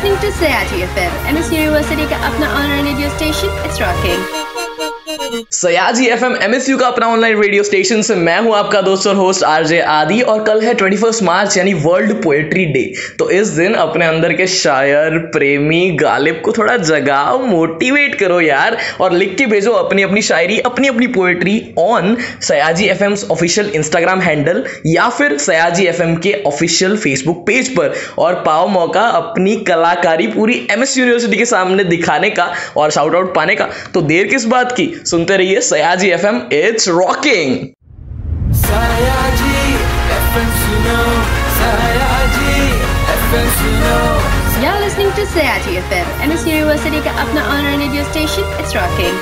listening to Sayati FM, MS University का अपना online radio station. It's rocking. Sayaji F M M S U का अपना online radio station से मैं हूँ आपका दोस्त और होस्ट आरजे आदि, और कल है ट्वेंटी फ़र्स्ट मार्च, यानी वर्ल्ड पोएट्री डे तो इस दिन अपने अंदर के शायर, प्रेमी, गालिब को थोड़ा जगाओ मोटिवेट करो यार, और लिख के भेजो अपनी अपनी शायरी, अपनी अपनी poetry on Sayaji F M official Instagram handle या फिर सयाजी एफ़ एम के ऑफिशियल फेसबुक पेज पर। और पाओ मौका अपनी कलाकारी पूरी एम एस यूनिवर्सिटी के सामने दिखाने का और शाउट आउट पाने का। तो देर किस बात की? सुनते रहिए Sayaji F M it's rocking Sayaji FM सुनो सयाजी एफएम सुनो You're listening to Sayati FM, MS University का अपना online radio station. It's rocking.